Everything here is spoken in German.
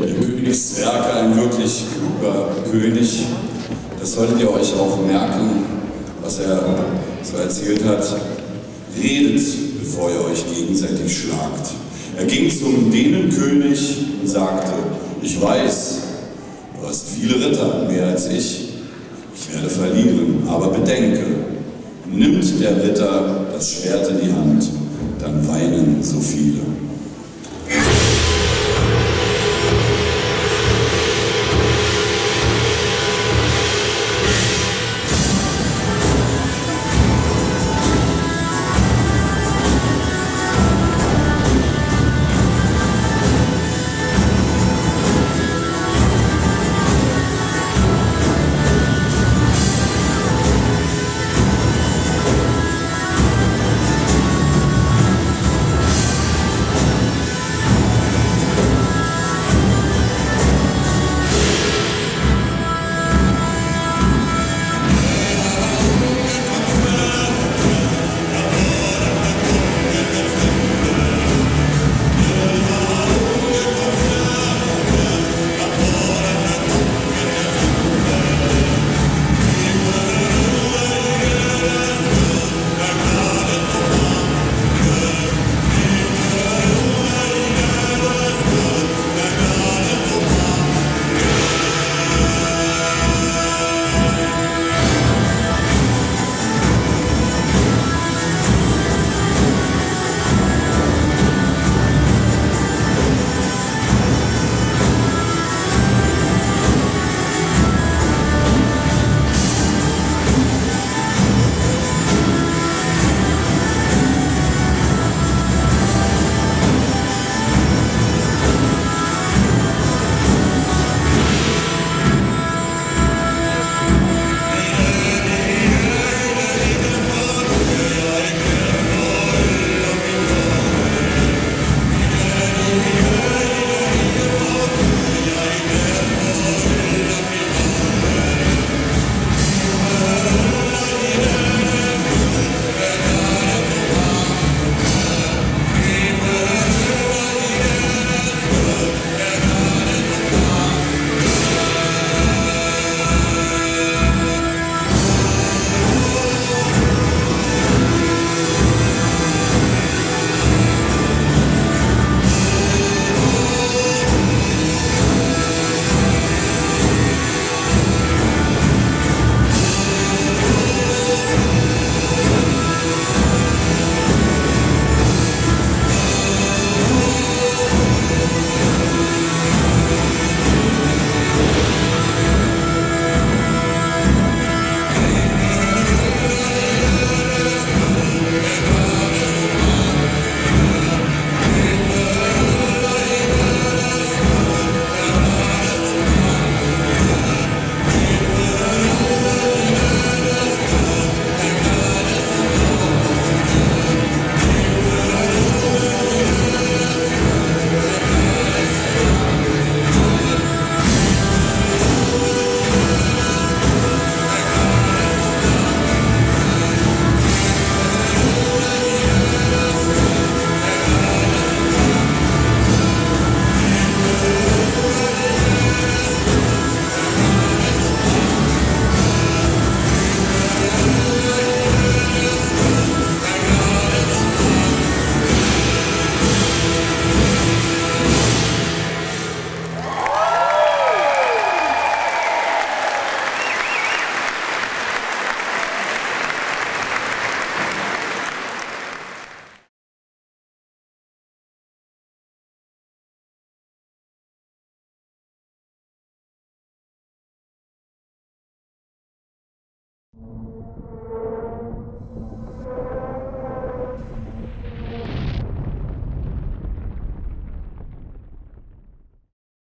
Der Königswerke, ein wirklich kluger König. Das solltet ihr euch auch merken, was er so erzählt hat. Redet, bevor ihr euch gegenseitig schlagt. Er ging zum Dänenkönig und sagte, ich weiß, du hast viele Ritter, mehr als ich. Ich werde verlieren, aber bedenke, nimmt der Ritter das Schwert in die Hand, dann weinen so viele.